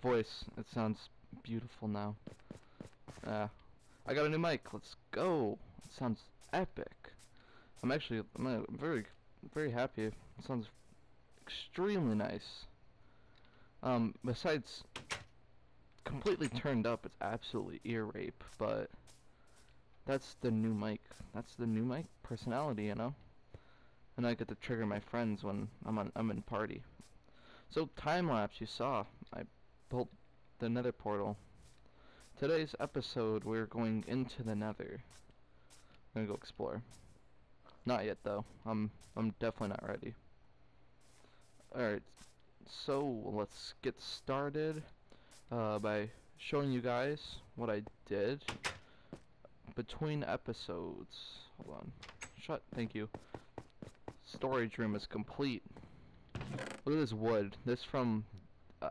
Voice, it sounds beautiful now. Uh, I got a new mic. Let's go. It sounds epic. I'm actually, I'm uh, very, very happy. It sounds extremely nice. Um, besides completely turned up, it's absolutely ear rape, but that's the new mic. That's the new mic personality, you know? And I get to trigger my friends when I'm on I'm in party. So time lapse you saw. I built the nether portal. Today's episode we're going into the nether. I'm gonna go explore. Not yet though. I'm I'm definitely not ready. Alright, so let's get started uh, by showing you guys what I did between episodes. Hold on. Shut. Thank you. Storage room is complete. Look at this wood. This from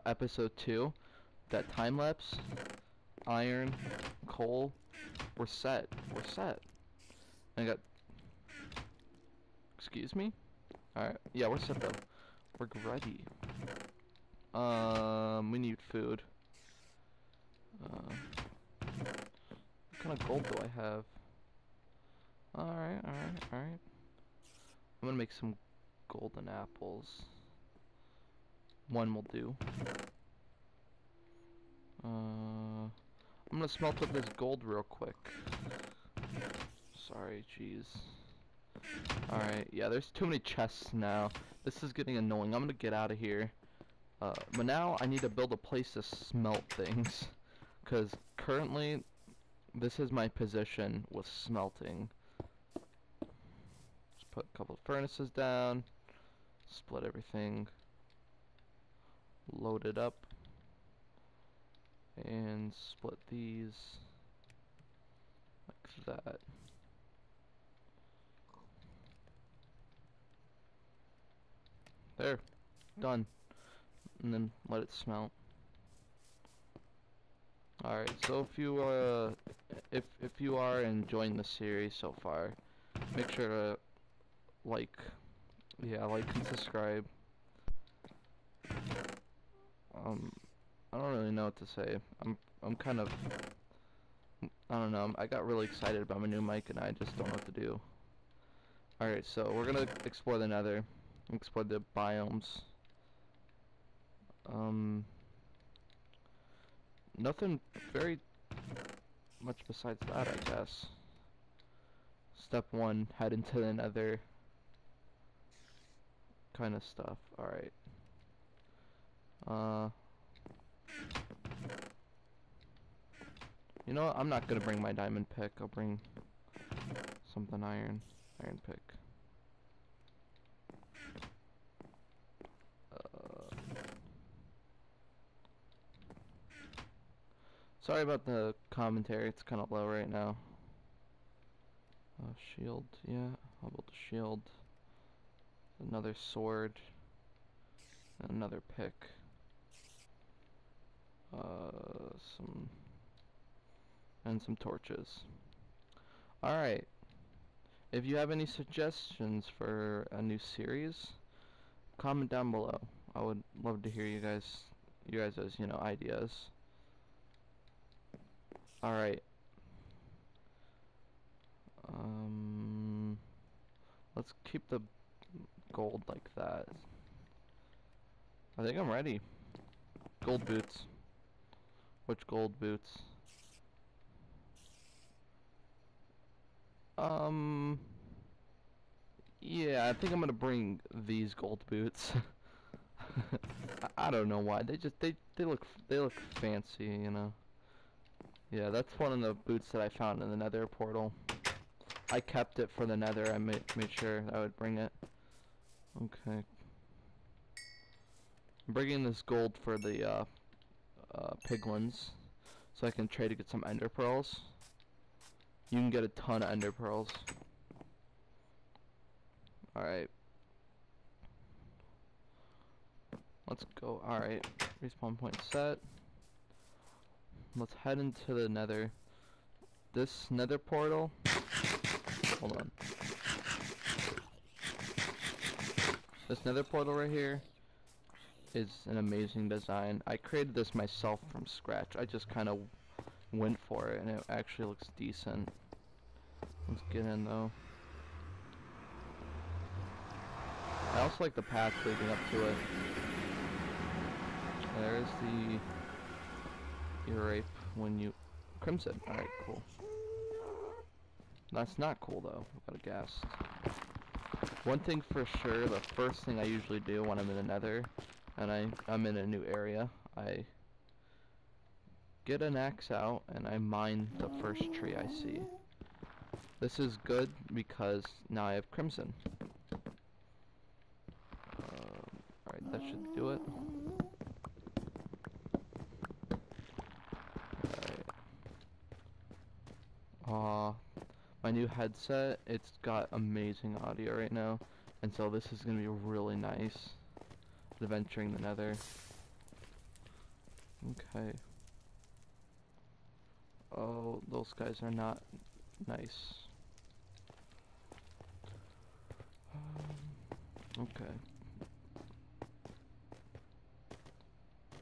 episode 2. That time lapse. Iron. Coal. We're set. We're set. I got... Excuse me? Alright. Yeah, we're set though. We're ready. Um, we need food. Uh, what kind of gold do I have? Alright, alright, alright. I'm gonna make some golden apples. One will do. Uh, I'm gonna smelt up this gold real quick. Sorry, jeez. Alright, yeah, there's too many chests now. This is getting annoying. I'm gonna get out of here. Uh, but now I need to build a place to smelt things. Because currently, this is my position with smelting. Just put a couple of furnaces down. Split everything. Load it up. And split these. Like that. There. Done. And then let it smelt. Alright, so if you uh if if you are enjoying the series so far, make sure to like yeah, like and subscribe. Um I don't really know what to say. I'm I'm kind of I don't know. I got really excited about my new mic and I just don't know what to do. Alright, so we're gonna explore the nether. Explore the biomes. Um nothing very much besides that, I guess. Step one, head into the nether kind of stuff. Alright. Uh, you know what? I'm not gonna bring my diamond pick. I'll bring something iron. Iron pick. Sorry about the commentary, it's kind of low right now. Uh, shield, yeah, how about the shield? Another sword. Another pick. Uh, some... And some torches. Alright. If you have any suggestions for a new series, comment down below. I would love to hear you guys, you guys' as you know, ideas. Alright. Um, let's keep the gold like that. I think I'm ready. Gold boots. Which gold boots? Um, yeah, I think I'm gonna bring these gold boots. I, I don't know why. They just they they look they look fancy, you know. Yeah, that's one of the boots that I found in the nether portal. I kept it for the nether. I made, made sure I would bring it. Okay. I'm bringing this gold for the uh, uh, piglins. So I can trade to get some ender pearls. You can get a ton of ender pearls. Alright. Let's go. Alright. Respawn point set let's head into the nether. This nether portal. Hold on. This nether portal right here is an amazing design. I created this myself from scratch. I just kind of went for it, and it actually looks decent. Let's get in though. I also like the path leading up to it. There's the ear rape when you crimson. All right, cool. That's not cool though. I got a ghast. One thing for sure, the first thing I usually do when I'm in the nether, and I, I'm in a new area, I get an axe out and I mine the first tree I see. This is good because now I have crimson. Um, Alright, that should do it. Alright. Uh, my new headset, it's got amazing audio right now, and so this is gonna be really nice. Adventuring the nether. Okay. Oh, those guys are not nice. Um, okay.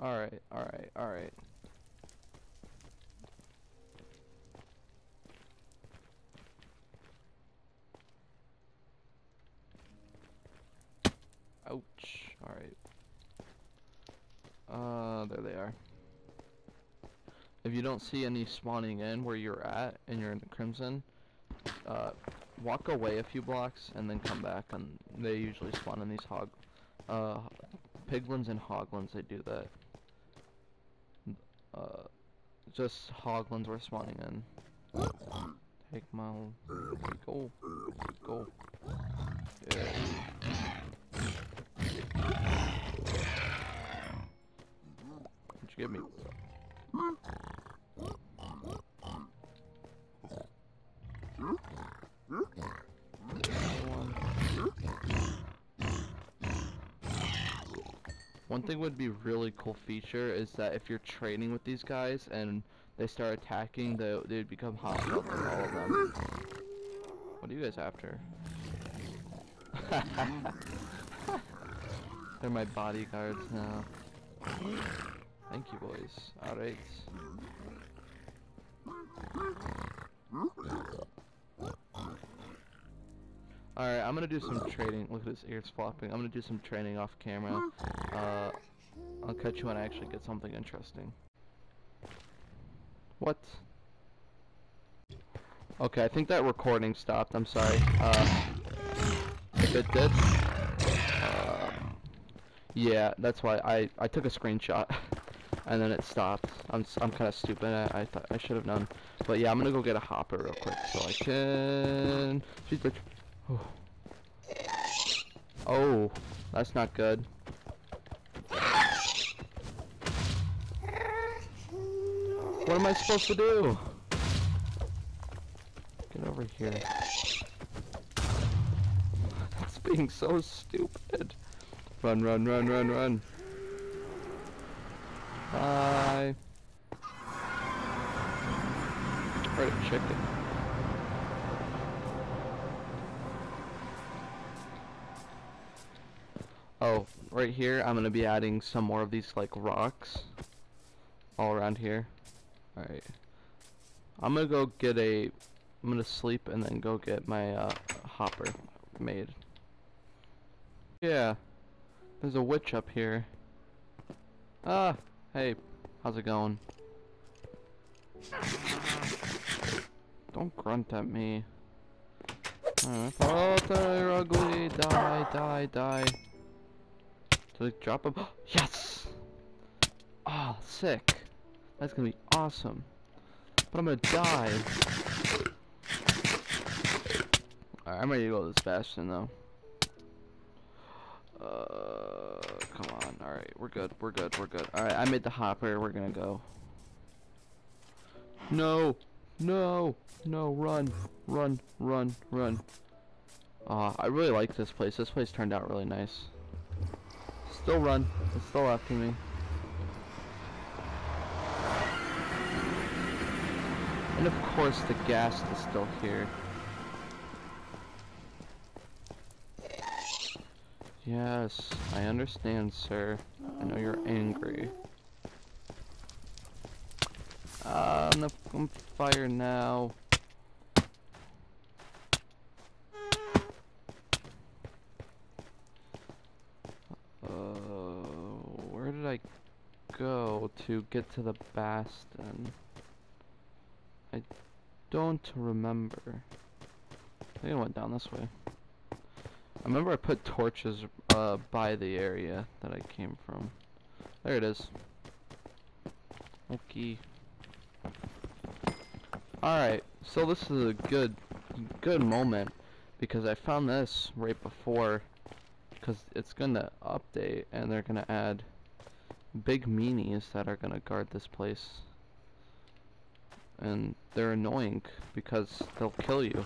Alright, alright, alright. Ouch. Alright. Uh, there they are. If you don't see any spawning in where you're at and you're in the Crimson, uh, walk away a few blocks and then come back and they usually spawn in these hog, uh, piglins and hoglins, they do that. Uh, just hoglins were spawning in. Take my, go, go. Yeah. Give me? One thing would be really cool feature is that if you're trading with these guys and they start attacking, they they become hostile to all of them. What are you guys after? They're my bodyguards now. Thank you, boys. Alright. Alright, I'm gonna do some trading. Look at his ears flopping. I'm gonna do some training off camera. Uh, I'll catch you when I actually get something interesting. What? Okay, I think that recording stopped. I'm sorry. Uh, if it did, uh, yeah, that's why I I took a screenshot and then it stopped. I'm I'm kind of stupid. I I thought I should have known. But yeah, I'm gonna go get a hopper real quick so I can. Jeez, bitch. Oh. Oh, that's not good. What am I supposed to do? Get over here. That's being so stupid. Run, run, run, run, run. Bye. Right, chicken. Oh, right here, I'm gonna be adding some more of these, like, rocks. All around here. Alright. I'm gonna go get a... I'm gonna sleep and then go get my, uh, hopper made. Yeah. There's a witch up here. Ah! Hey, how's it going? Don't grunt at me. Oh, you're ugly! Die, die, die. Did it drop him? yes! Oh, sick. That's gonna be awesome. But I'm gonna die. Alright, I'm ready to go this Bastion though. Uh. Alright, we're good. We're good. We're good. Alright, I made the hopper. We're gonna go. No! No! No, run! Run, run, run. Uh, I really like this place. This place turned out really nice. Still run. It's still after me. And of course the ghast is still here. Yes, I understand, sir. I know you're angry. Uh, I'm on fire now. Uh, where did I go to get to the Bastion? I don't remember. I think I went down this way. I remember I put torches uh, by the area that I came from. There it is. Okay. Alright, so this is a good good moment because I found this right before because it's gonna update and they're gonna add big meanies that are gonna guard this place and they're annoying because they'll kill you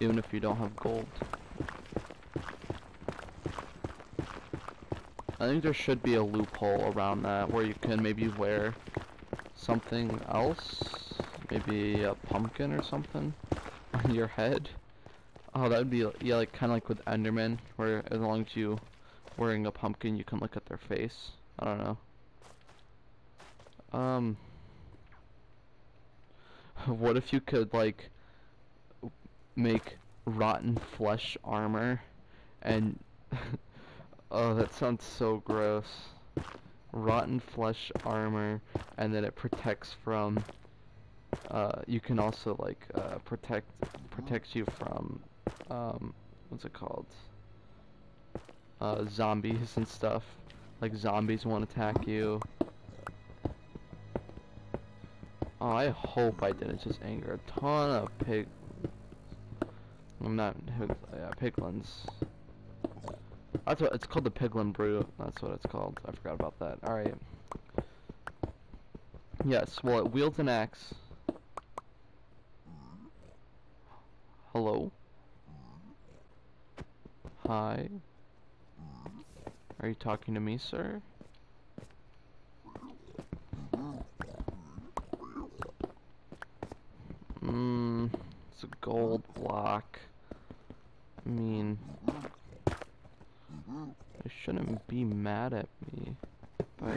even if you don't have gold I think there should be a loophole around that where you can maybe wear something else maybe a pumpkin or something on your head Oh, that would be yeah, like kind of like with Enderman, where as long as you wearing a pumpkin, you can look at their face. I don't know. Um, what if you could like make rotten flesh armor, and oh, that sounds so gross. Rotten flesh armor, and then it protects from. Uh, you can also like uh, protect protects you from um, what's it called? Uh, zombies and stuff. Like zombies won't attack you. Oh, I hope I didn't just anger a ton of pig. I'm not yeah, piglins. That's what it's called the piglin brute. That's what it's called. I forgot about that. All right. Yes. Well, it wields an axe. Hello. Hi. Are you talking to me, sir? Mmm, it's a gold block. I mean, shouldn't be mad at me, but...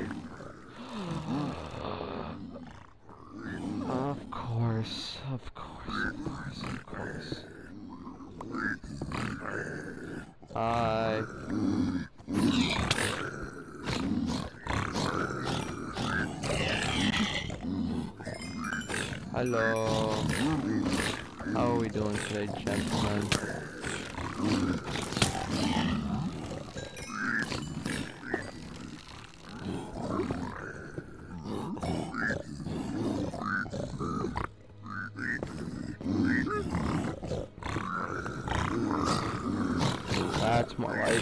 That's like it.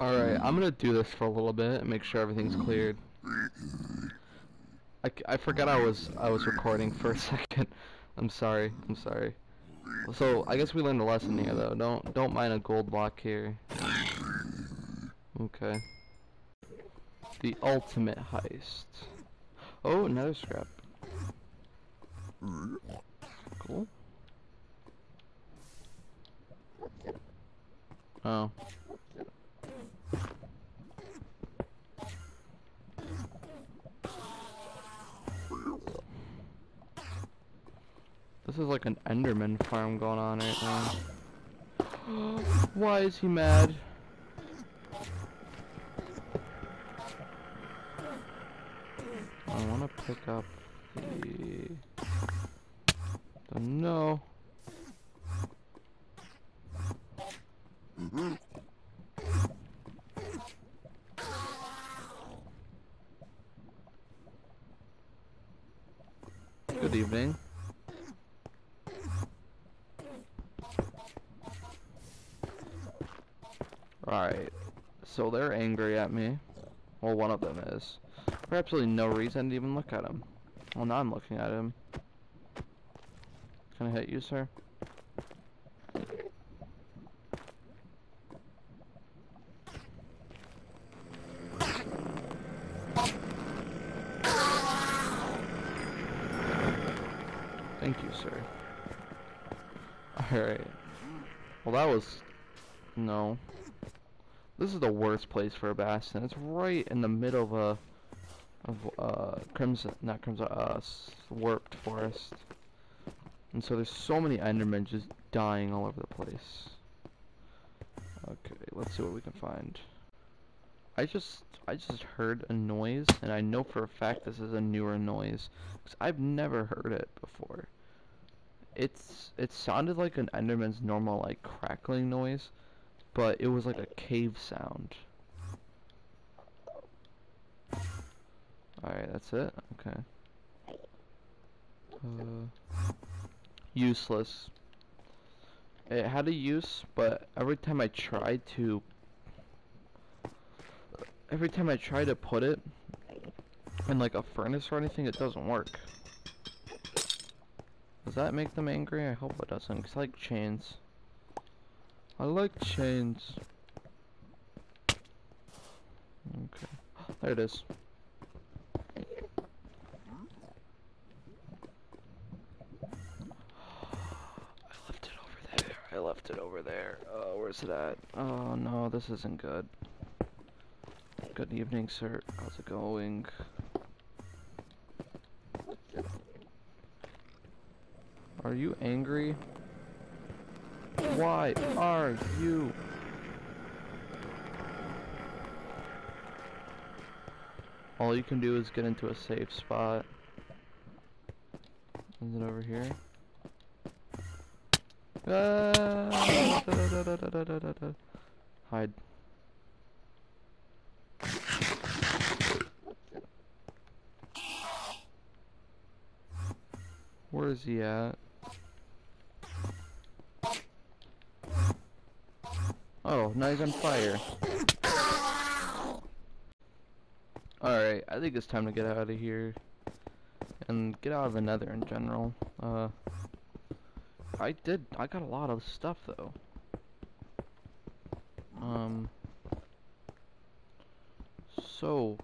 Alright, I'm gonna do this for a little bit and make sure everything's cleared. I, I forgot I was I was recording for a second. I'm sorry. I'm sorry. So I guess we learned a lesson here though. Don't don't mind a gold block here. Okay. The ultimate heist. Oh, another scrap. Cool. Oh. This is like an Enderman farm going on right now. Why is he mad? I want to pick up the... the no. Good evening. Alright. So they're angry at me. Well, one of them is. For absolutely no reason to even look at him. Well, now I'm looking at him. Can I hit you, sir? Thank you, sir. Alright. Well, that was... No. This is the worst place for a bastion. It's right in the middle of a... Of, uh, Crimson... Not Crimson, uh, Warped Forest. And so there's so many Endermen just dying all over the place. Okay, let's see what we can find. I just I just heard a noise, and I know for a fact this is a newer noise, because I've never heard it before. It's it sounded like an Enderman's normal like crackling noise, but it was like a cave sound. Alright, that's it? Okay. Uh, useless. It had a use, but every time I tried to every time I try to put it in like a furnace or anything, it doesn't work. Does that make them angry? I hope it doesn't, cause I like chains. I like chains. Okay. There it is. I left it over there. I left it over there. Oh, where's it at? Oh no, this isn't good. Good evening, sir. How's it going? Are you angry? Why are you? All you can do is get into a safe spot. Is it over here? Ah, Hide. Where is he at? Oh, now he's on fire. Alright, I think it's time to get out of here. And get out of the nether in general. Uh, I did, I got a lot of stuff though. Um, so,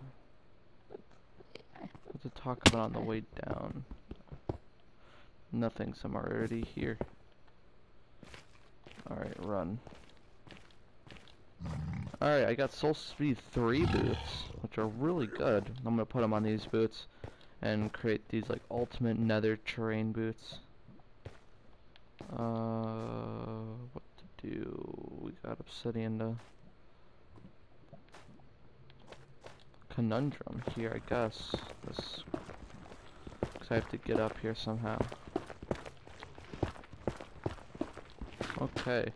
what to talk about on the way down? Nothing, so I'm already here. Alright, run. Alright, I got Soul Speed 3 boots, which are really good. I'm gonna put them on these boots and create these like ultimate nether terrain boots. Uh, what to do? We got obsidian to conundrum here, I guess. This, cause I have to get up here somehow. Okay.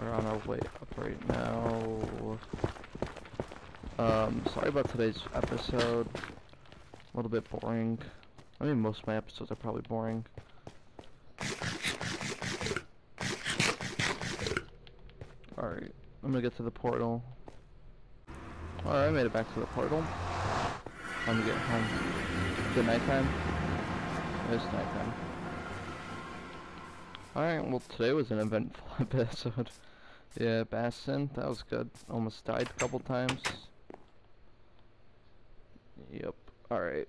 We're on our way up right now. Um, sorry about today's episode. A little bit boring. I mean, most of my episodes are probably boring. Alright, I'm gonna get to the portal. Alright, I made it back to the portal. Time to get home. Good nighttime. It's nighttime. Alright, well today was an eventful episode. Yeah, Bastion, that was good. Almost died a couple times. Yep, alright.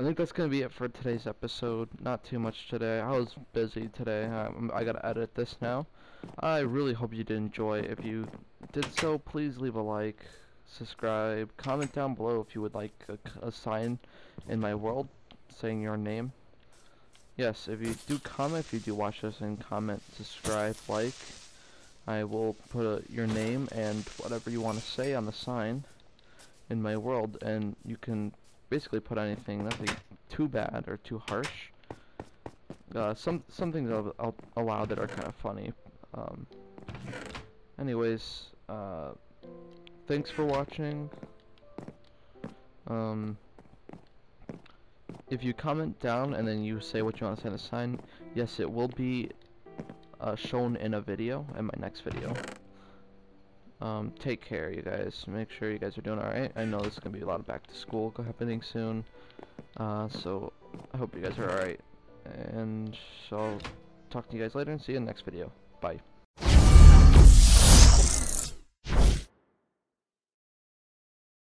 I think that's gonna be it for today's episode. Not too much today. I was busy today. Um, I gotta edit this now. I really hope you did enjoy. If you did so, please leave a like, subscribe, comment down below if you would like a, a sign in my world saying your name. Yes, if you do comment, if you do watch this and comment, subscribe, like, I will put a, your name and whatever you want to say on the sign in my world, and you can basically put anything, nothing too bad or too harsh. Uh, some some things I'll, I'll allow that are kind of funny. Um, anyways, uh, thanks for watching. Um, if you comment down and then you say what you want to say in the sign, yes, it will be uh, shown in a video, in my next video. Um, take care, you guys. Make sure you guys are doing alright. I know there's going to be a lot of back to school happening soon. Uh, so, I hope you guys are alright. And so, I'll talk to you guys later and see you in the next video. Bye.